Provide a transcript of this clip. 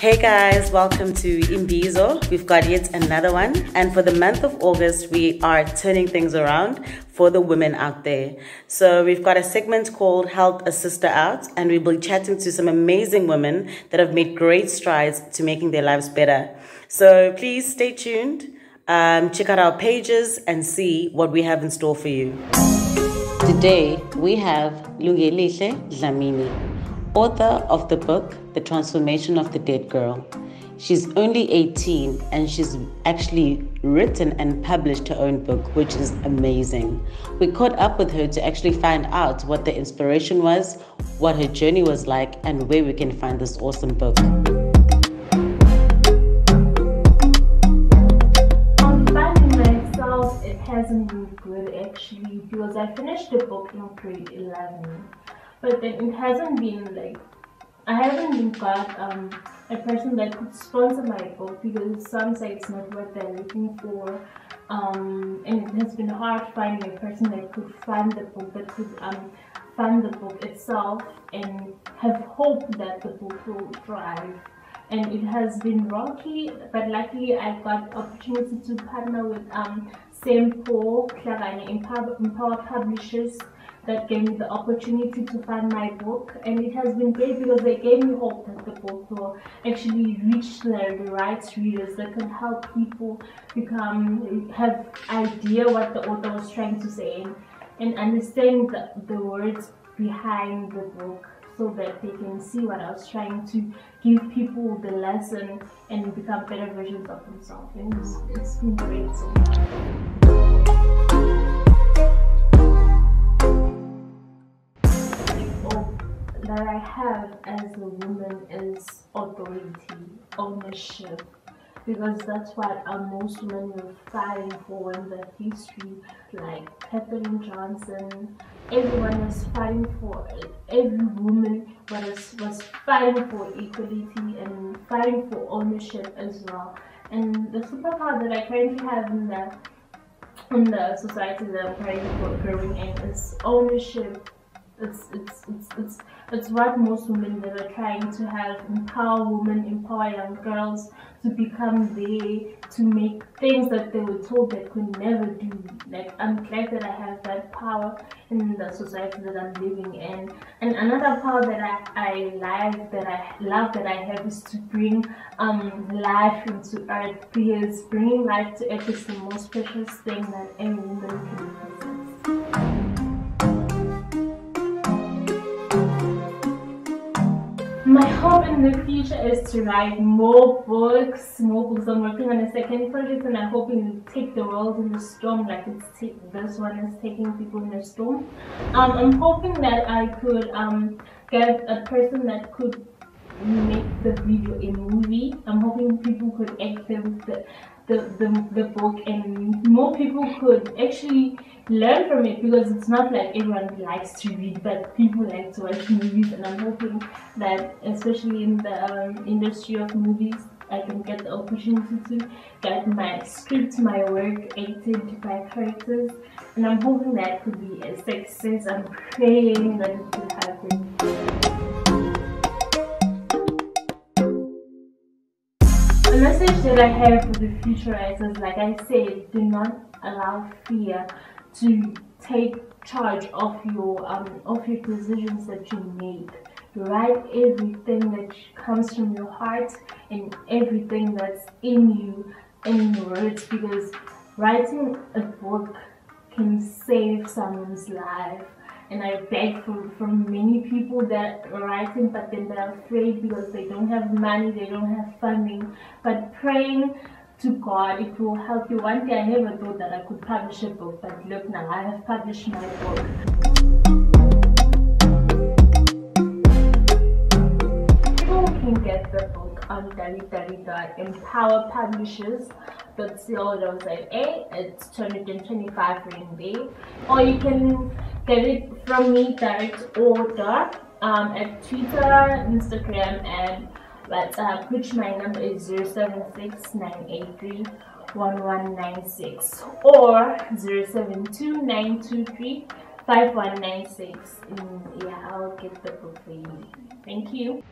Hey guys, welcome to Imbizo. We've got yet another one. And for the month of August, we are turning things around for the women out there. So we've got a segment called Help a Sister Out, and we'll be chatting to some amazing women that have made great strides to making their lives better. So please stay tuned, um, check out our pages, and see what we have in store for you. Today, we have Lungelihle Dlamini author of the book The Transformation of the Dead Girl. She's only 18 and she's actually written and published her own book, which is amazing. We caught up with her to actually find out what the inspiration was, what her journey was like, and where we can find this awesome book. Myself, it hasn't been good actually because I finished the book in grade 11 but then it hasn't been like I haven't been got um, a person that could sponsor my book because some say it's not what they're looking for. Um, and it has been hard finding a person that could fund the book, that could um, fund the book itself and have hope that the book will thrive. And it has been rocky, but luckily I got opportunity to partner with Klavani Empower, Empower Publishers that gave me the opportunity to find my book. And it has been great because they gave me hope that the book will actually reach the, the right readers that can help people become have idea what the author was trying to say and, and understand the, the words behind the book so that they can see what I was trying to give people the lesson and become better versions of themselves. And it's, it's been great that I have as a woman is authority, ownership, because that's what uh, most women were fighting for in the history, like Katherine Johnson. Everyone was fighting for every woman was was fighting for equality and fighting for ownership as well. And the superpower that I currently have in the in the society that I'm currently growing in is ownership it's it's it's it's it's what most women that are trying to have empower women, empower young girls to become there, to make things that they were told they could never do. Like I'm glad that I have that power in the society that I'm living in. And another power that I, I like that I love that I have is to bring um life into earth because bringing life to earth is the most precious thing that any woman can possess. In the future is to write more books, more books. I'm working on a second project and I'm hoping to take the world in the storm like it's this one is taking people in the storm. Um, I'm hoping that I could um, get a person that could make the video a movie. I'm hoping people could act the, the, the, the book and more people could actually learn from it because it's not like everyone likes to read but people like to watch movies and I'm hoping that especially in the um, industry of movies I can get the opportunity to get my script, my work edited by characters and I'm hoping that could be a success. I'm praying that it could happen. Message that I have for the future is like I said, do not allow fear to take charge of your um, of your decisions that you make. Write everything that comes from your heart and everything that's in you in words because writing a book can save someone's life and I beg for, from many people that are writing but then they're afraid because they don't have money, they don't have funding. But praying to God, it will help you. One day I never thought that I could publish a book, but look now, I have published my book. People can get the book on www.empowerpublishers.co.za. It's 225 RMB. Or you can get it from me direct order um, at Twitter, Instagram, and WhatsApp, which my number is 076 1196 or 072 923 5196. yeah, I'll get the book for you. Thank you.